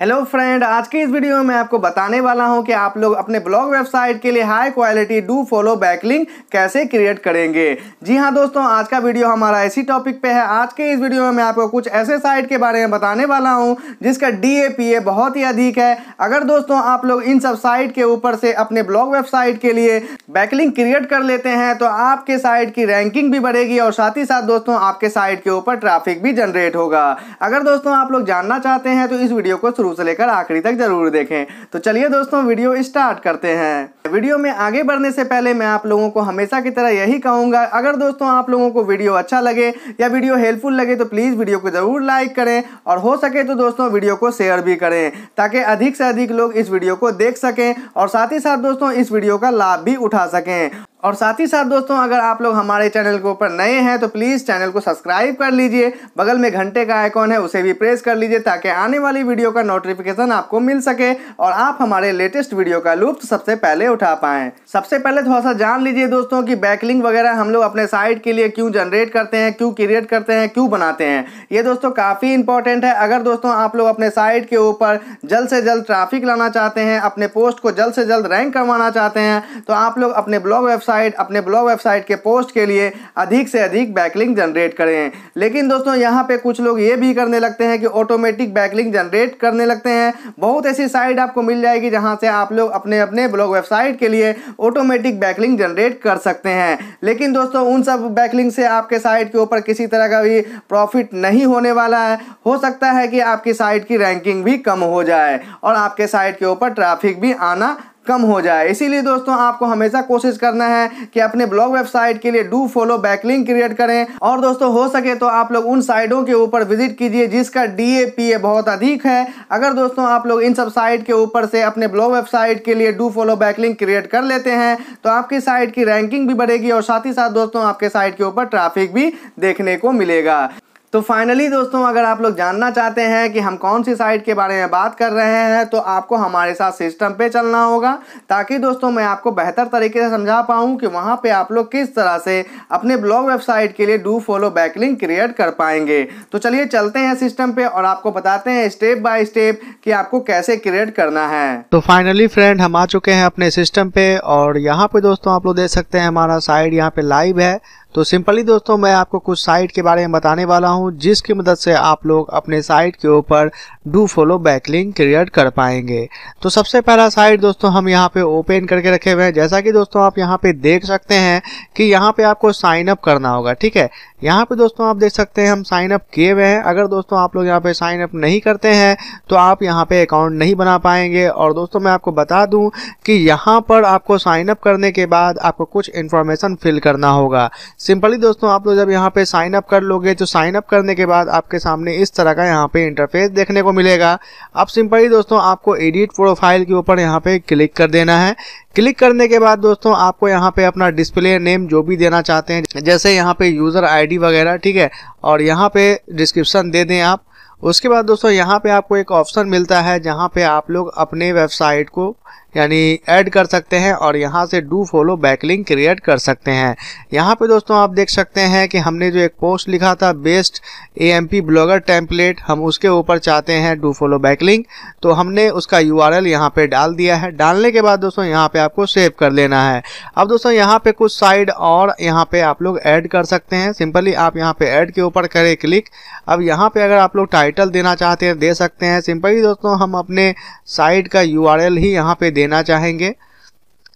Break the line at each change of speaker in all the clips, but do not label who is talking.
Hello friend आज के इस वीडियो में मैं आपको बताने वाला हूँ कि आप लोग अपने ब्लॉग वेबसाइट के लिए high quality do follow backlink कैसे क्रिएट करेंगे। जी हाँ, दोस्तों, आज का वीडियो हमारा इसी टॉपिक पे है। आज के इस वीडियो में मैं आपको कुछ ऐसे साइट के बारे में बताने वाला हूँ, जिसका डी बहुत ही अधिक है। अगर, दोस्तों, आप लोग इन सब साइट के ऊपर से अपने ब्लॉग वेबसाइट के लिए बैकलिंग क्रिएट कर लेते हैं तो आपके साइट की रैंकिंग भी बढ़ेगी और साथ ही साथ, दोस्तों, आपके साइट के ऊपर ट्रैफ़िक भी जनरेट होगा। अगर, दोस्तों, आप लोग जानना चाहते हैं तो इस वीडियो को शुरू से लेकर आखिरी तक ज़रूर देखें। तो चलिए दोस्तों, वीडियो स्टार्ट करते हैं। वीडियो में आगे बढ़ने से पहले मैं आप लोगों को हमेशा की तरह यही कहूँगा, अगर दोस्तों आप लोगों को वीडियो अच्छा लगे या वीडियो हेल्पफुल लगे तो प्लीज़ वीडियो को ज़रूर लाइक करें और हो सके तो दोस्तों वीडियो को शेयर भी करें, ताकि अधिक से अधिक लोग इस वीडियो को देख सकें और साथ ही साथ दोस्तों इस वीडियो का लाभ भी उठा सकें। और साथ ही साथ दोस्तों, अगर आप लोग हमारे चैनल के ऊपर नए हैं तो प्लीज़ चैनल को सब्सक्राइब कर लीजिए। बगल में घंटे का आइकॉन है, उसे भी प्रेस कर लीजिए ताकि आने वाली वीडियो का नोटिफिकेशन आपको मिल सके और आप हमारे लेटेस्ट वीडियो का लुप्त सबसे पहले उठा पाएँ। सबसे पहले थोड़ा सा जान लीजिए दोस्तों की बैकलिंग वगैरह हम लोग अपने साइट के लिए क्यों जनरेट करते हैं, क्यों क्रिएट करते हैं, क्यों बनाते हैं। ये दोस्तों काफ़ी इंपॉर्टेंट है। अगर दोस्तों आप लोग अपने साइट के ऊपर जल्द से जल्द ट्रैफ़िक लाना चाहते हैं, अपने पोस्ट को जल्द से जल्द रैंक करवाना चाहते हैं तो आप लोग अपने ब्लॉग वेबसाइट अपने ब्लॉग वेबसाइट के पोस्ट के लिए अधिक से अधिक बैकलिंग जनरेट करें। लेकिन दोस्तों, यहाँ पे कुछ लोग ये भी करने लगते हैं कि ऑटोमेटिक बैकलिंग जनरेट करने लगते हैं। बहुत ऐसी साइट आपको मिल जाएगी जहाँ से आप लोग अपने अपने ब्लॉग वेबसाइट के लिए ऑटोमेटिक बैकलिंग जनरेट कर सकते हैं। लेकिन दोस्तों, उन सब बैकलिंग से आपके साइट के ऊपर किसी तरह का भी प्रॉफिट नहीं होने वाला है। हो सकता है कि आपकी साइट की रैंकिंग भी कम हो जाए और आपके साइट के ऊपर ट्रैफ़िक भी आना कम हो जाए। इसीलिए दोस्तों, आपको हमेशा कोशिश करना है कि अपने ब्लॉग वेबसाइट के लिए डू फॉलो बैकलिंग क्रिएट करें। और दोस्तों, हो सके तो आप लोग उन साइटों के ऊपर विज़िट कीजिए जिसका डी बहुत अधिक है। अगर दोस्तों, आप लोग इन सब साइट के ऊपर से अपने ब्लॉग वेबसाइट के लिए डू फॉलो बैकलिंग क्रिएट कर लेते हैं तो आपकी साइट की रैंकिंग भी बढ़ेगी और साथ ही साथ दोस्तों, आपके साइट के ऊपर ट्रैफ़िक भी देखने को मिलेगा। तो फाइनली दोस्तों, अगर आप लोग जानना चाहते हैं कि हम कौन सी साइट के बारे में बात कर रहे हैं तो आपको हमारे साथ सिस्टम पे चलना होगा, ताकि दोस्तों मैं आपको बेहतर तरीके से समझा पाऊँ कि वहाँ पे आप लोग किस तरह से अपने ब्लॉग वेबसाइट के लिए डू फॉलो बैकलिंग क्रिएट कर पाएँगे। तो चलिए चलते हैं सिस्टम पे और आपको बताते हैं स्टेप बाय स्टेप कि आपको कैसे क्रिएट करना है।
तो फाइनली फ्रेंड हम आ चुके हैं अपने सिस्टम पे और यहाँ पे दोस्तों आप लोग देख सकते हैं हमारा साइट यहाँ पे लाइव है। तो सिंपली दोस्तों, मैं आपको कुछ साइट के बारे में बताने वाला हूँ, जिसकी मदद से आप लोग अपने साइट के ऊपर डू फॉलो बैकलिंग क्रिएट कर पाएँगे। तो सबसे पहला साइट दोस्तों, हम यहाँ पे ओपन करके रखे हुए हैं। जैसा कि दोस्तों, आप यहाँ पे देख सकते हैं कि यहाँ पे आपको साइन अप करना होगा, ठीक है? यहाँ पे दोस्तों, आप देख सकते हैं हम साइन अप किए हुए हैं। अगर दोस्तों, आप लोग यहाँ पे साइन अप नहीं करते हैं तो आप यहाँ पे अकाउंट नहीं बना पाएँगे। और दोस्तों, मैं आपको बता दूँ कि यहाँ पर आपको साइन अप करने के बाद आपको कुछ इन्फॉर्मेशन फिल करना होगा। सिंपली दोस्तों, आप लोग जब यहाँ पे साइन अप कर लोगे तो साइन अप करने के बाद आपके सामने इस तरह का यहाँ पे इंटरफेस देखने को मिलेगा। अब सिंपली दोस्तों, आपको एडिट प्रोफ़ाइल के ऊपर यहाँ पे क्लिक कर देना है। क्लिक करने के बाद दोस्तों, आपको यहाँ पे अपना डिस्प्ले नेम जो भी देना चाहते हैं, जैसे यहाँ पे यूज़र आईडी वगैरह, ठीक है? और यहाँ पे डिस्क्रिप्शन दे दें आप। उसके बाद दोस्तों, यहाँ पे आपको एक ऑप्शन मिलता है, जहाँ पे आप लोग अपने वेबसाइट को यानी ऐड कर सकते हैं और यहाँ से डू फॉलो बैकलिंग क्रिएट कर सकते हैं। यहाँ पे दोस्तों आप देख सकते हैं कि हमने जो एक पोस्ट लिखा था, best A M P blogger template, हम उसके ऊपर चाहते हैं डू फॉलो बैकलिंग तो हमने उसका यू आर एल यहाँ पे डाल दिया है। डालने के बाद दोस्तों यहाँ पे आपको सेव कर लेना है। अब दोस्तों यहाँ पे कुछ साइड और यहाँ पे आप लोग ऐड कर सकते हैं। सिंपली आप यहाँ पे ऐड के ऊपर करें क्लिक। अब यहाँ पे अगर आप लोग टाइटल देना चाहते हैं, दे सकते हैं। सिंपली दोस्तों हम अपने साइट का यूआरएल ही यहाँ पे देना चाहेंगे।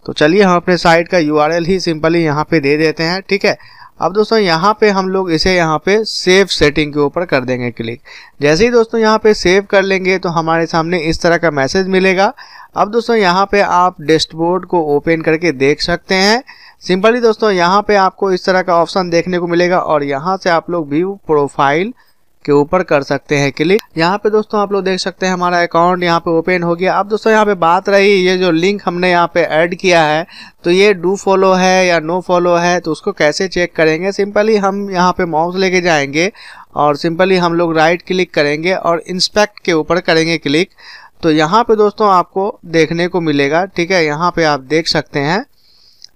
तो चलिए हम अपने साइट का यूआरएल ही सिंपली यहाँ पे दे देते हैं, ठीक है? अब दोस्तों, यहाँ पे हम लोग इसे यहाँ पे सेव सेटिंग के ऊपर कर देंगे क्लिक जैसे ही दोस्तों यहाँ पे सेव कर लेंगे तो हमारे सामने इस तरह का मैसेज मिलेगा। अब दोस्तों, यहाँ पे आप डैशबोर्ड को ओपन करके देख सकते हैं। सिंपली दोस्तों, यहाँ पे आपको इस तरह का ऑप्शन देखने को मिलेगा और यहाँ से आप लोग व्यू प्रोफ़ाइल के ऊपर कर सकते हैं क्लिक। यहाँ पे दोस्तों आप लोग देख सकते हैं हमारा अकाउंट यहाँ पे ओपन हो गया। अब दोस्तों यहाँ पे बात रही, ये जो लिंक हमने यहाँ पे ऐड किया है तो ये डू फॉलो है या नो फॉलो है तो उसको कैसे चेक करेंगे? सिंपली हम यहाँ पे माउस लेके जाएँगे और सिंपली हम लोग राइट क्लिक करेंगे और इंस्पेक्ट के ऊपर करेंगे क्लिक। तो यहाँ पे दोस्तों आपको देखने को मिलेगा, ठीक है? यहाँ पे आप देख सकते हैं।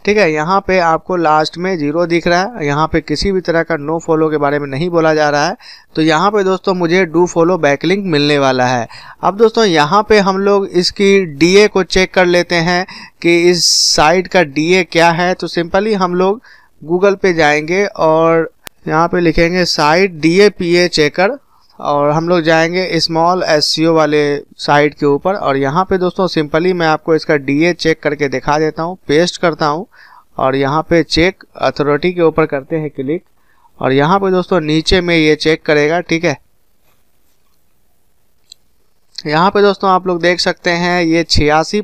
ठीक है, यहाँ पे आपको लास्ट में ज़ीरो दिख रहा है। यहाँ पे किसी भी तरह का नो फॉलो के बारे में नहीं बोला जा रहा है। तो यहाँ पे दोस्तों मुझे डू फॉलो बैकलिंक मिलने वाला है। अब दोस्तों यहाँ पे हम लोग इसकी डीए को चेक कर लेते हैं कि इस साइट का डीए क्या है। तो सिंपली हम लोग गूगल पे जाएँगे और यहाँ पे लिखेंगे site D A P A checker और हम लोग जाएँगे स्मॉल एस वाले साइट के ऊपर। और यहाँ पे दोस्तों सिंपली मैं आपको इसका डीए चेक करके दिखा देता हूँ पेस्ट करता हूँ। और यहाँ पे चेक अथॉरिटी के ऊपर करते हैं क्लिक और यहाँ पे दोस्तों, नीचे में ये चेक करेगा, ठीक है? यहाँ पे दोस्तों, आप लोग देख सकते हैं, ये छियासी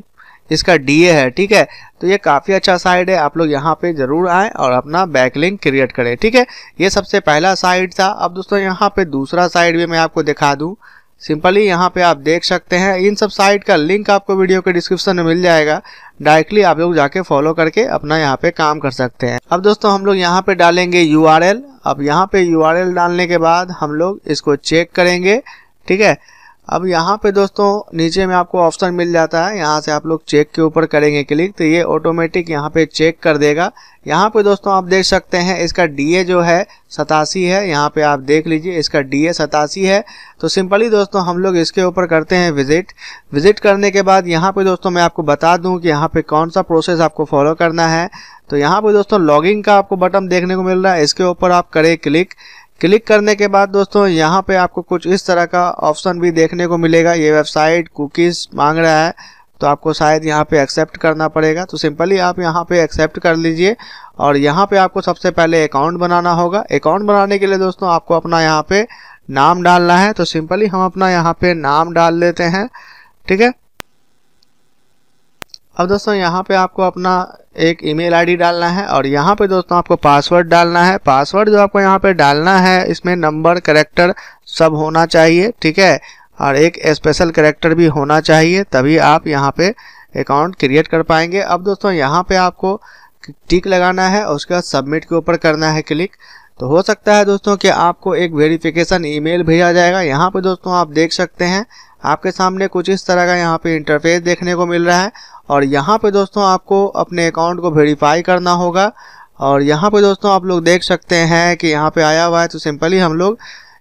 इसका डीए है, ठीक है? तो ये काफ़ी अच्छा साइड है, आप लोग यहाँ पे ज़रूर आए और अपना बैकलिंक क्रिएट करें, ठीक है? ये सबसे पहला साइड था। अब दोस्तों, यहाँ पे दूसरा साइड भी मैं आपको दिखा दूँ। सिंपली यहाँ पे आप देख सकते हैं, इन सब साइट का लिंक आपको वीडियो के डिस्क्रिप्शन में मिल जाएगा। डायरेक्टली आप लोग जाके फॉलो करके अपना यहाँ पे काम कर सकते हैं। अब दोस्तों, हम लोग यहाँ पे डालेंगे यूआरएल अब यहाँ पे यूआरएल डालने के बाद हम लोग इसको चेक करेंगे, ठीक है? अब यहाँ पे दोस्तों, नीचे में आपको ऑप्शन मिल जाता है। यहाँ से आप लोग चेक के ऊपर करेंगे क्लिक तो ये ऑटोमेटिक यहाँ पे चेक कर देगा। यहाँ पे दोस्तों आप देख सकते हैं, इसका डीए जो है सतासी है। यहाँ पे आप देख लीजिए, इसका डीए सतासी है। तो सिंपली दोस्तों, हम लोग इसके ऊपर करते हैं विज़िट विज़िट करने के बाद यहाँ पे दोस्तों मैं आपको बता दूँ कि यहाँ पे कौन सा प्रोसेस आपको फॉलो करना है। तो यहाँ पे दोस्तों लॉगिंग का आपको बटन देखने को मिल रहा है। इसके ऊपर आप करें क्लिक क्लिक करने के बाद दोस्तों, यहाँ पे आपको कुछ इस तरह का ऑप्शन भी देखने को मिलेगा। ये वेबसाइट कुकीज़ मांग रहा है तो आपको शायद यहाँ पे एक्सेप्ट करना पड़ेगा। तो सिंपली आप यहाँ पे एक्सेप्ट कर लीजिए और यहाँ पे आपको सबसे पहले अकाउंट बनाना होगा। अकाउंट बनाने के लिए दोस्तों, आपको अपना यहाँ पे नाम डालना है। तो सिंपली हम अपना यहाँ पे नाम डाल लेते हैं, ठीक है? अब दोस्तों, यहाँ पे आपको अपना एक ईमेल आईडी डालना है और यहाँ पे दोस्तों आपको पासवर्ड डालना है। पासवर्ड जो आपको यहाँ पे डालना है, इसमें नंबर करेक्टर सब होना चाहिए, ठीक है? और एक स्पेशल करेक्टर भी होना चाहिए, तभी आप यहाँ पे अकाउंट क्रिएट कर पाएँगे। अब दोस्तों, यहाँ पे आपको टिक लगाना है, उसके बाद सबमिट के ऊपर करना है क्लिक तो हो सकता है दोस्तों कि आपको एक वेरिफिकेशन ईमेल भेजा जाएगा। यहाँ पे दोस्तों आप देख सकते हैं आपके सामने कुछ इस तरह का यहाँ पे इंटरफेस देखने को मिल रहा है। और यहाँ पे दोस्तों आपको अपने अकाउंट को वेरीफाई करना होगा। और यहाँ पे दोस्तों आप लोग देख सकते हैं कि यहाँ पे आया हुआ है तो सिंपली हम लोग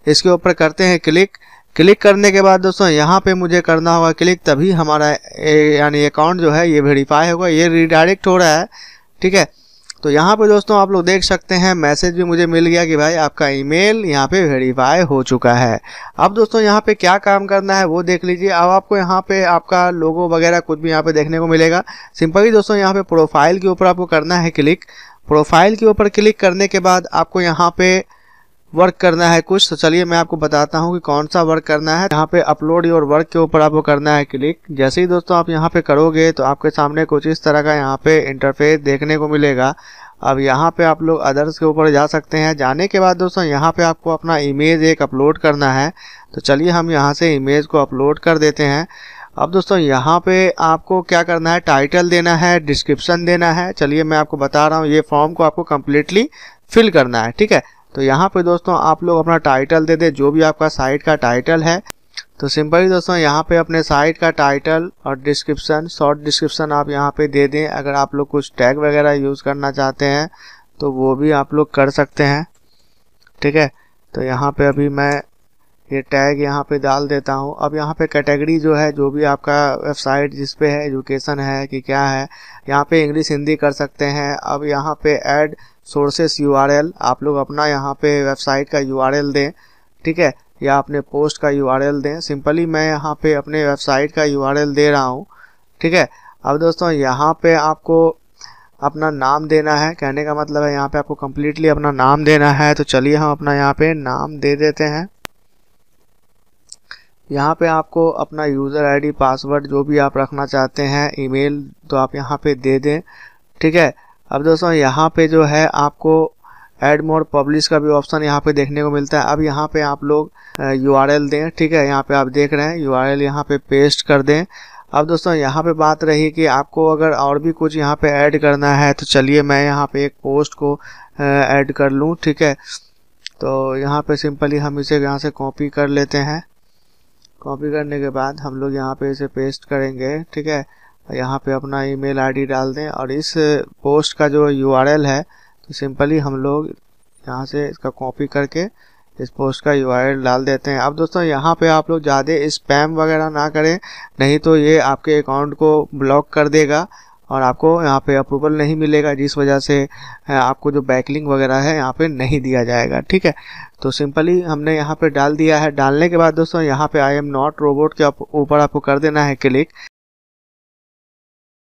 इसके ऊपर करते हैं क्लिक क्लिक करने के बाद दोस्तों यहाँ पे मुझे करना होगा क्लिक तभी हमारा यानी अकाउंट जो है, ये वेरीफाई होगा। ये रिडायरेक्ट हो रहा है, ठीक है? तो यहाँ पे दोस्तों आप लोग देख सकते हैं, मैसेज भी मुझे मिल गया कि भाई आपका ईमेल यहाँ पे वेरीफाई हो चुका है। अब दोस्तों यहाँ पे क्या काम करना है वो देख लीजिए। अब आपको यहाँ पे आपका लोगो वगैरह कुछ भी यहाँ पे देखने को मिलेगा। सिंपली दोस्तों यहाँ पे प्रोफ़ाइल के ऊपर आपको करना है क्लिक प्रोफ़ाइल के ऊपर क्लिक करने के बाद आपको यहाँ पे वर्क करना है कुछ तो चलिए मैं आपको बताता हूँ कि कौन सा वर्क करना है। यहाँ पे अपलोड और वर्क के ऊपर आपको करना है क्लिक जैसे ही दोस्तों आप यहाँ पे करोगे तो आपके सामने कुछ इस तरह का यहाँ पे इंटरफेस देखने को मिलेगा। अब यहाँ पे आप लोग अदर्स के ऊपर जा सकते हैं। जाने के बाद दोस्तों यहाँ पे आपको अपना इमेज एक अपलोड करना है। तो चलिए हम यहाँ से इमेज को अपलोड कर देते हैं। अब दोस्तों यहाँ पे आपको क्या करना है? टाइटल देना है डिस्क्रिप्शन देना है। चलिए मैं आपको बता रहा हूँ, ये फॉर्म को आपको कम्प्लीटली फिल करना है, ठीक है? तो यहाँ पे दोस्तों आप लोग अपना टाइटल दे दे, जो भी आपका साइट का टाइटल है। तो सिंपली दोस्तों यहाँ पे अपने साइट का टाइटल और डिस्क्रिप्शन शॉर्ट डिस्क्रिप्शन आप यहाँ पे दे दें। अगर आप लोग कुछ टैग वगैरह यूज़ करना चाहते हैं तो वो भी आप लोग कर सकते हैं। ठीक है? तो यहाँ पे अभी मैं ये टैग यहाँ पे डाल देता हूँ। अब यहाँ पे कैटेगरी जो है, जो भी आपका वेबसाइट जिस पे है, एजुकेशन है कि क्या है, यहाँ पे इंग्लिश, हिंदी कर सकते हैं। अब यहाँ पे ऐड सोर्सेस यूआरएल, आप लोग अपना यहाँ पे वेबसाइट का यूआरएल दें, ठीक है? या अपने पोस्ट का यूआरएल दें। सिंपली मैं यहाँ पे अपने वेबसाइट का यूआरएल दे रहा हूँ, ठीक है? अब दोस्तों, यहाँ पे आपको अपना नाम देना है। कहने का मतलब है यहाँ पे आपको कम्प्लीटली अपना नाम देना है। तो चलिए हम अपना यहाँ पे नाम दे देते हैं। यहाँ पे आपको अपना यूज़र आईडी पासवर्ड जो भी आप रखना चाहते हैं ईमेल तो आप यहाँ पे दे दें ठीक है अब दोस्तों यहाँ पे जो है आपको एड मोड पब्लिश का भी ऑप्शन यहाँ पे देखने को मिलता है अब यहाँ पे आप लोग यूआरएल दें ठीक है यहाँ पे आप देख रहे हैं यू आर यहाँ पे पेस्ट कर दें अब दोस्तों यहाँ पे बात रही कि आपको अगर और भी कुछ यहाँ पे ऐड करना है तो चलिए मैं यहाँ पे एक पोस्ट को ऐड कर लूँ ठीक है तो यहाँ पे सिंपली हम इसे यहाँ से कॉपी कर लेते हैं कॉपी करने के बाद हम लोग यहाँ पे इसे पेस्ट करेंगे, ठीक है? यहाँ पे अपना ईमेल आईडी डाल दें और इस पोस्ट का जो यूआरएल है तो सिंपली हम लोग यहाँ से इसका कॉपी करके इस पोस्ट का यूआरएल डाल देते हैं। अब दोस्तों, यहाँ पे आप लोग ज़्यादा स्पैम वगैरह ना करें, नहीं तो ये आपके अकाउंट को ब्लॉक कर देगा और आपको यहाँ पे अप्रूवल नहीं मिलेगा, जिस वजह से आपको जो बैकलिंग वगैरह है यहाँ पे नहीं दिया जाएगा, ठीक है? तो सिंपली हमने यहाँ पे डाल दिया है। डालने के बाद दोस्तों, यहाँ पे आई एम नॉट रोबोट के ऊपर आपको कर देना है क्लिक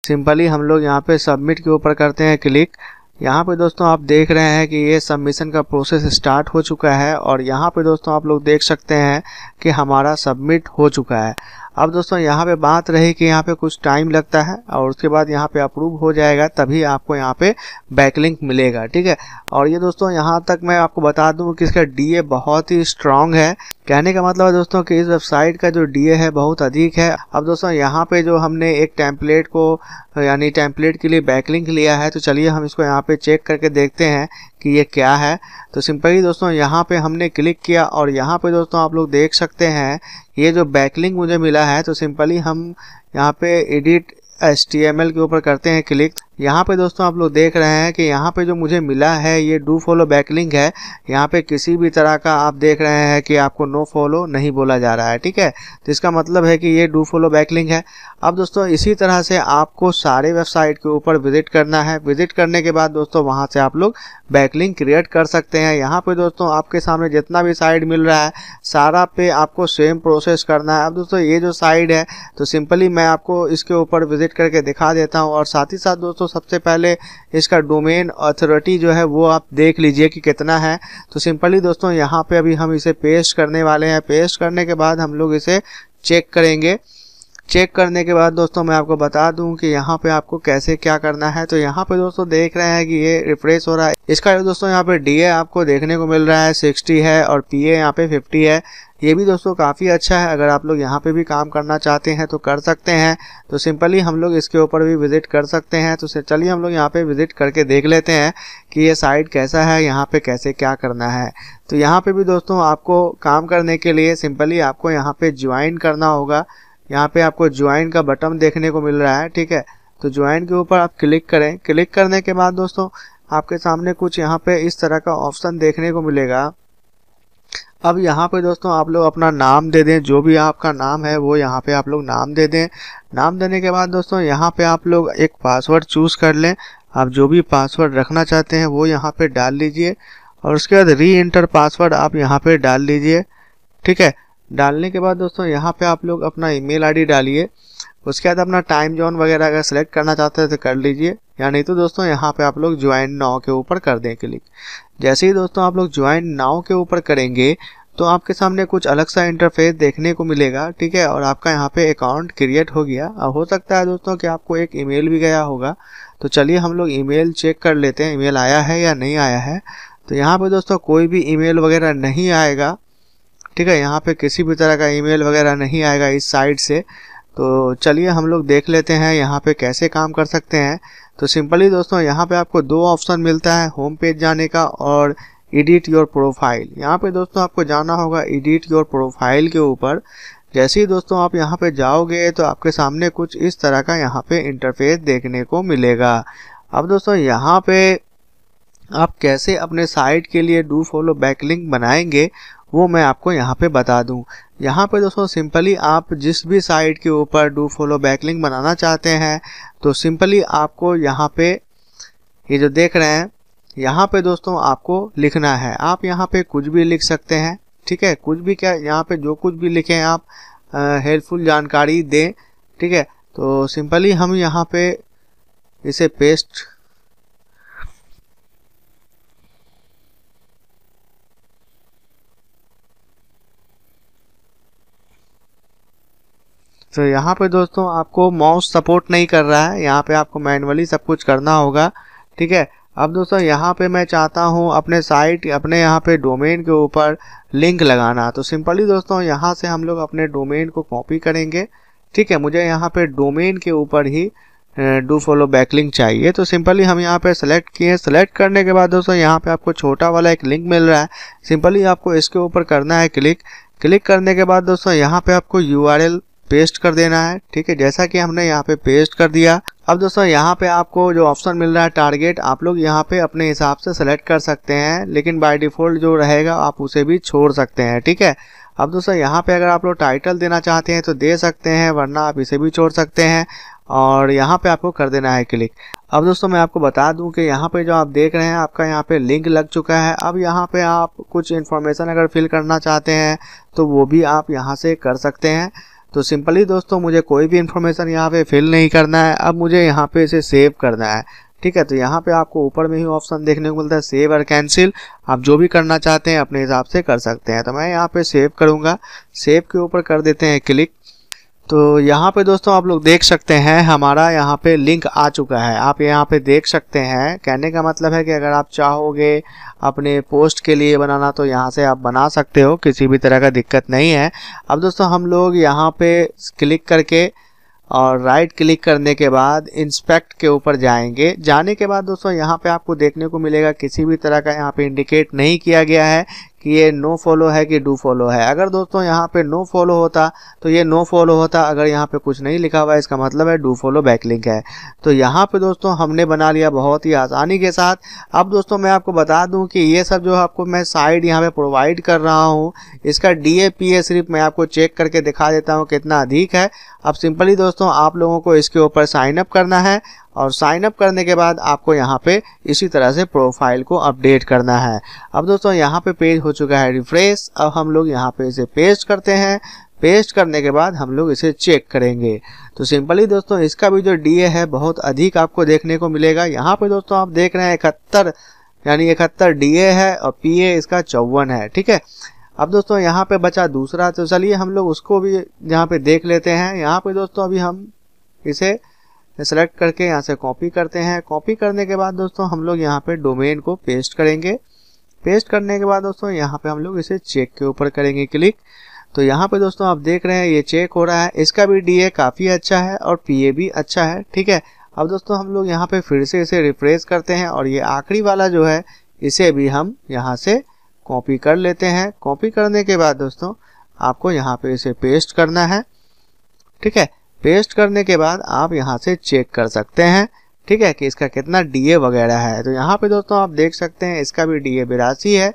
सिंपली हम लोग यहाँ पे सबमिट के ऊपर करते हैं क्लिक यहाँ पे दोस्तों आप देख रहे हैं कि ये सबमिशन का प्रोसेस स्टार्ट हो चुका है और यहाँ पे दोस्तों आप लोग देख सकते हैं कि हमारा सबमिट हो चुका है। अब दोस्तों, यहाँ पे बात रही कि यहाँ पे कुछ टाइम लगता है और उसके बाद यहाँ पे अप्रूव हो जाएगा, तभी आपको यहाँ पे बैकलिंक मिलेगा, ठीक है? और ये दोस्तों, यहाँ तक मैं आपको बता दूँ कि इसका डीए बहुत ही स्ट्रांग है। कहने का मतलब है दोस्तों कि इस वेबसाइट का जो डीए है, बहुत अधिक है। अब दोस्तों, यहाँ पे जो हमने एक टेम्पलेट को, यानी टेम्पलेट के लिए बैकलिंक लिया है तो चलिए हम इसको यहाँ पे चेक करके देखते हैं कि ये क्या है। तो सिंपली दोस्तों, यहाँ पे हमने क्लिक किया और यहाँ पे दोस्तों आप लोग देख सकते हैं, ये जो बैकलिंग मुझे मिला है तो सिंपली हम यहाँ पे एडिट एच के ऊपर करते हैं क्लिक। यहाँ पे दोस्तों आप लोग देख रहे हैं कि यहाँ पे जो मुझे मिला है, ये डू फॉलो बैकलिंक है। यहाँ पे किसी भी तरह का आप देख रहे हैं कि आपको नो फॉलो नहीं बोला जा रहा है, ठीक है? तो इसका मतलब है कि ये डू फॉलो बैकलिंक है। अब दोस्तों इसी तरह से आपको सारे वेबसाइट के ऊपर विज़िट करना है। विज़िट करने के बाद दोस्तों वहाँ से आप लोग बैकलिंक क्रिएट कर सकते हैं। यहाँ पे दोस्तों आपके सामने जितना भी साइड मिल रहा है, सारा पे आपको सेम प्रोसेस करना है। अब दोस्तों ये जो साइड है तो सिंपली मैं आपको इसके ऊपर विज़िट करके दिखा देता हूँ और साथ ही साथ दोस्तों सबसे पहले इसका डोमेन अथॉरिटी जो है वो आप देख लीजिए कि कितना है। तो सिंपली दोस्तों, यहाँ पे अभी हम इसे पेस्ट करने वाले हैं। पेस्ट करने के बाद हम लोग इसे चेक करेंगे। चेक करने के बाद दोस्तों, मैं आपको बता दूँ कि यहाँ पे आपको कैसे क्या करना है। तो यहाँ पे दोस्तों देख रहे हैं कि ये रिफ्रेश हो रहा है। इसका दोस्तों यहाँ पे डीए आपको देखने को मिल रहा है 60 है और पी ए यहाँ पे 50 है। ये भी दोस्तों काफ़ी अच्छा है। अगर आप लोग यहाँ पे भी काम करना चाहते हैं तो कर सकते हैं। तो सिंपली हम लोग इसके ऊपर भी विज़िट कर सकते हैं। तो चलिए हम लोग यहाँ पे विज़िट करके देख लेते हैं कि ये साइट कैसा है, यहाँ पे कैसे क्या करना है। तो यहाँ पे भी दोस्तों आपको काम करने के लिए सिंपली आपको यहाँ पे ज्वाइन करना होगा। यहाँ पे आपको ज्वाइन का बटन देखने को मिल रहा है, ठीक है? तो ज्वाइन के ऊपर आप क्लिक करें। क्लिक करने के बाद दोस्तों आपके सामने कुछ यहाँ पे इस तरह का ऑप्शन देखने को मिलेगा। अब यहाँ पे दोस्तों आप लोग अपना नाम दे दें, जो भी आपका नाम है, वो यहाँ पे आप लोग नाम दे दें। नाम देने के बाद दोस्तों यहाँ पे आप लोग एक पासवर्ड चूज़ कर लें। आप जो भी पासवर्ड रखना चाहते हैं, वो यहाँ पे डाल लीजिए। और उसके बाद री इंटर पासवर्ड आप यहाँ पे डाल लीजिए। ठीक है? डालने के बाद दोस्तों यहाँ पे आप लोग अपना ईमेल आईडी डालिए। उसके बाद अपना टाइम जोन वगैरह अगर सेलेक्ट करना चाहते हैं तो कर लीजिए। या नहीं तो दोस्तों यहाँ पे आप लोग ज्वाइन नाव के ऊपर कर दें क्लिक जैसे ही दोस्तों आप लोग ज्वाइन नाव के ऊपर करेंगे तो आपके सामने कुछ अलग सा इंटरफेस देखने को मिलेगा, ठीक है? और आपका यहाँ पे अकाउंट क्रिएट हो गया। अब हो सकता है दोस्तों कि आपको एक ईमेल भी गया होगा। तो चलिए हम लोग ईमेल चेक कर लेते हैं ईमेल आया है या नहीं आया है। तो यहाँ पे दोस्तों कोई भी ईमेल वगैरह नहीं आएगा, ठीक है? यहाँ पे किसी भी तरह का ईमेल वगैरह नहीं आएगा इस साइट से। तो चलिए हम लोग देख लेते हैं यहाँ पे कैसे काम कर सकते हैं। तो सिंपली दोस्तों, यहाँ पे आपको दो ऑप्शन मिलता है, होम पेज जाने का और एडिट योर प्रोफ़ाइल। यहाँ पे दोस्तों आपको जाना होगा एडिट योर प्रोफ़ाइल के ऊपर। जैसे ही दोस्तों आप यहाँ पे जाओगे तो आपके सामने कुछ इस तरह का यहाँ पे इंटरफेस देखने को मिलेगा। अब दोस्तों, यहाँ पे आप कैसे अपने साइट के लिए डू फॉलो बैकलिंक बनाएँगे वो मैं आपको यहाँ पे बता दूँ। यहाँ पे दोस्तों, सिंपली आप जिस भी साइट के ऊपर डू फॉलो बैकलिंक बनाना चाहते हैं तो सिंपली आपको यहाँ पे, ये जो देख रहे हैं, यहाँ पे दोस्तों आपको लिखना है। आप यहाँ पे कुछ भी लिख सकते हैं, ठीक है? कुछ भी क्या, यहाँ पे जो कुछ भी लिखें आप हेल्पफुल जानकारी दें, ठीक है? तो सिंपली हम यहाँ पे इसे पेस्ट तो यहाँ पे दोस्तों आपको माउस सपोर्ट नहीं कर रहा है। यहाँ पे आपको मैनुअली सब कुछ करना होगा। ठीक है? अब दोस्तों यहाँ पे मैं चाहता हूँ अपने साइट अपने यहाँ पे डोमेन के ऊपर लिंक लगाना। तो सिंपली दोस्तों यहाँ से हम लोग अपने डोमेन को कॉपी करेंगे। ठीक है? मुझे यहाँ पे डोमेन के ऊपर ही डू फॉलो बैकलिंक चाहिए। तो सिंपली हम यहाँ पे सेलेक्ट किए। सेलेक्ट करने के बाद दोस्तों यहाँ पे आपको छोटा वाला एक लिंक मिल रहा है। सिंपली आपको इसके ऊपर करना है क्लिक क्लिक करने के बाद दोस्तों यहाँ पे आपको यूआरएल पेस्ट कर देना है, ठीक है? जैसा कि हमने यहाँ पे पेस्ट कर दिया। अब दोस्तों, यहाँ पे आपको जो ऑप्शन मिल रहा है टारगेट आप लोग यहाँ पे अपने हिसाब से सेलेक्ट कर सकते हैं, लेकिन बाय डिफ़ॉल्ट जो रहेगा, आप उसे भी छोड़ सकते हैं, ठीक है? अब दोस्तों, यहाँ पे अगर आप लोग टाइटल देना चाहते हैं तो दे सकते हैं, वरना आप इसे भी छोड़ सकते हैं, और यहाँ पे आपको कर देना है क्लिक अब दोस्तों, मैं आपको बता दूँ कि यहाँ पे जो आप देख रहे हैं, आपका यहाँ पे लिंक लग चुका है। अब यहाँ पे आप कुछ इन्फॉर्मेशन अगर फिल करना चाहते हैं तो वो भी आप यहाँ से कर सकते हैं। तो सिंपली दोस्तों, मुझे कोई भी इन्फॉर्मेशन यहाँ पे फिल नहीं करना है। अब मुझे यहाँ पे इसे सेव करना है। ठीक है तो यहाँ पे आपको ऊपर में ही ऑप्शन देखने को मिलता है सेव और कैंसिल आप जो भी करना चाहते हैं, अपने हिसाब से कर सकते हैं। तो मैं यहाँ पे सेव करूँगा। सेव के ऊपर कर देते हैं क्लिक तो यहाँ पे दोस्तों आप लोग देख सकते हैं, हमारा यहाँ पे लिंक आ चुका है। आप यहाँ पे देख सकते हैं। कहने का मतलब है कि अगर आप चाहोगे अपने पोस्ट के लिए बनाना तो यहाँ से आप बना सकते हो, किसी भी तरह का दिक्कत नहीं है। अब दोस्तों हम लोग यहाँ पे क्लिक करके और राइट क्लिक करने के बाद इंस्पेक्ट के ऊपर जाएँगे। जाने के बाद दोस्तों यहाँ पे आपको देखने को मिलेगा, किसी भी तरह का यहाँ पे इंडिकेट नहीं किया गया है कि ये नो फॉलो है कि डू फॉलो है। अगर दोस्तों यहाँ पे नो फॉलो होता तो ये नो फॉलो होता, अगर यहाँ पे कुछ नहीं लिखा हुआ है, इसका मतलब है डू फॉलो बैकलिंक है। तो यहाँ पे दोस्तों हमने बना लिया बहुत ही आसानी के साथ। अब दोस्तों मैं आपको बता दूँ कि ये सब जो आपको मैं साइड यहाँ पे प्रोवाइड कर रहा हूँ, इसका डी ए सिर्फ़ मैं आपको चेक करके दिखा देता हूँ कितना अधिक है। अब सिंपली दोस्तों आप लोगों को इसके ऊपर साइन अप करना है। और साइन अप करने के बाद आपको यहाँ पे इसी तरह से प्रोफ़ाइल को अपडेट करना है। अब दोस्तों, यहाँ पे पेज हो चुका है रिफ्रेश अब हम लोग यहाँ पे इसे पेस्ट करते हैं। पेस्ट करने के बाद हम लोग इसे चेक करेंगे। तो सिंपली दोस्तों, इसका भी जो डीए है, बहुत अधिक आपको देखने को मिलेगा। यहाँ पे दोस्तों, आप देख रहे हैं इकहत्तर, यानी इकहत्तर डी है और पीए इसका चौवन है, ठीक है? अब दोस्तों, यहाँ पे बचा दूसरा तो चलिए हम लोग उसको भी यहाँ पे देख लेते हैं। यहाँ पे दोस्तों, अभी हम इसे सेलेक्ट करके यहाँ से कॉपी करते हैं। कॉपी करने के बाद दोस्तों हम लोग यहाँ पे डोमेन को पेस्ट करेंगे। पेस्ट करने के बाद दोस्तों यहाँ पे हम लोग इसे चेक के ऊपर करेंगे क्लिक तो यहाँ पे दोस्तों आप देख रहे हैं ये चेक हो रहा है। इसका भी डीए काफ़ी अच्छा है और पीए भी अच्छा है, ठीक है? अब दोस्तों हम लोग यहाँ पे फिर से इसे रिफ्रेश करते हैं और ये आखिरी वाला जो है, इसे भी हम यहाँ से कॉपी कर लेते हैं। कॉपी करने के बाद दोस्तों आपको यहाँ पे इसे पेस्ट करना है, ठीक है? पेस्ट करने के बाद आप यहाँ से चेक कर सकते हैं, ठीक है, कि इसका कितना डीए वगैरह है। तो यहाँ पे दोस्तों आप देख सकते हैं, इसका भी डीए बिरासी है।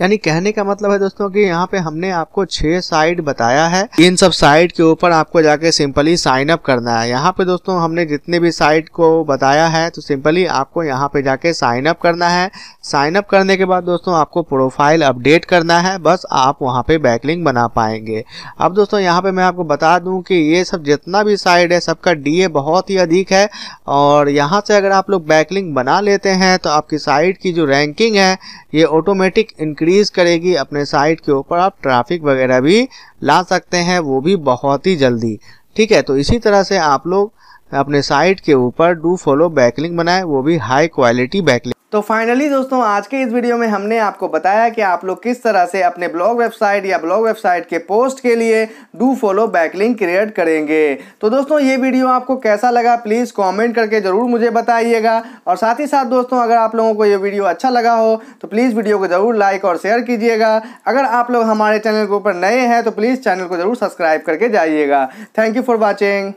यानी कहने का मतलब है दोस्तों कि यहाँ पे हमने आपको छह साइट बताया है। इन सब साइट के ऊपर आपको जाके सिंपली साइन अप करना है। यहाँ पे दोस्तों हमने जितने भी साइट को बताया है तो सिंपली आपको यहाँ पे जाके साइन अप करना है। साइन अप करने के बाद दोस्तों आपको प्रोफ़ाइल अपडेट करना है। बस आप वहाँ पे बैकलिंग बना पाएँगे। अब दोस्तों यहाँ पे मैं आपको बता दूँ कि ये सब जितना भी साइट है, सबका डीए बहुत ही अधिक है। और यहाँ से अगर आप लोग बैकलिंग बना लेते हैं तो आपकी साइट की जो रैंकिंग है, ये ऑटोमेटिक इंक्रीज करेगी अपने साइट के ऊपर, आप ट्रैफ़िक वगैरह भी ला सकते हैं, वो भी बहुत ही जल्दी। ठीक है तो इसी तरह से आप लोग अपने साइट के ऊपर डू फॉलो बैकलिंग बनाए, वो भी हाई क्वालिटी बैकलिंग
तो फाइनली दोस्तों, आज के इस वीडियो में हमने आपको बताया कि आप लोग किस तरह से अपने ब्लॉग वेबसाइट या ब्लॉग वेबसाइट के पोस्ट के लिए डू फॉलो बैकलिंक क्रिएट करेंगे। तो दोस्तों, ये वीडियो आपको कैसा लगा प्लीज़ कमेंट करके ज़रूर मुझे बताइएगा। और साथ ही साथ दोस्तों, अगर आप लोगों को ये वीडियो अच्छा लगा हो तो प्लीज़ वीडियो को ज़रूर लाइक और शेयर कीजिएगा। अगर आप लोग हमारे चैनल के ऊपर नए हैं तो प्लीज़ चैनल को ज़रूर सब्सक्राइब करके जाइएगा। Thank you for watching